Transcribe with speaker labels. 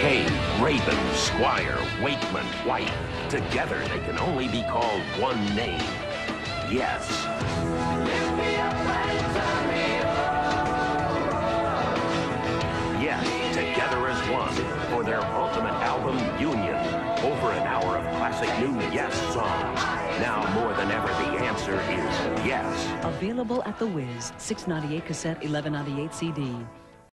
Speaker 1: Kaye, Rabin, Squire, Wakeman, White. Together they can only be called one name. Yes. Yes, together as one for their ultimate album, Union. Over an hour of classic new Yes songs. Now more than ever, the answer is yes.
Speaker 2: Available at The Wiz, 698 cassette, 1198 CD.